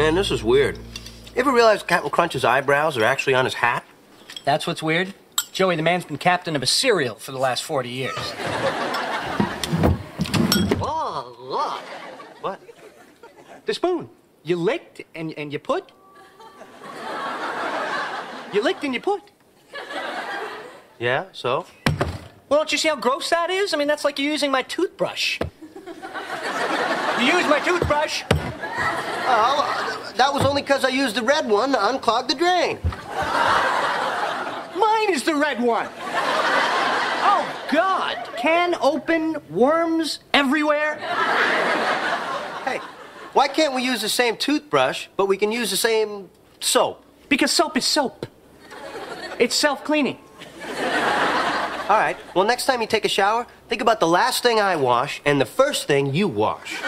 Man, this is weird. You ever realize Captain Crunch's eyebrows are actually on his hat? That's what's weird? Joey, the man's been captain of a cereal for the last 40 years. Oh, look. What? The spoon. You licked and, and you put? You licked and you put. Yeah, so? Well, don't you see how gross that is? I mean, that's like you're using my toothbrush. You use my toothbrush. That was only because I used the red one to unclog the drain. Mine is the red one. Oh, God. Can open, worms everywhere. Hey, why can't we use the same toothbrush, but we can use the same soap? Because soap is soap. It's self cleaning. All right, well, next time you take a shower, think about the last thing I wash and the first thing you wash.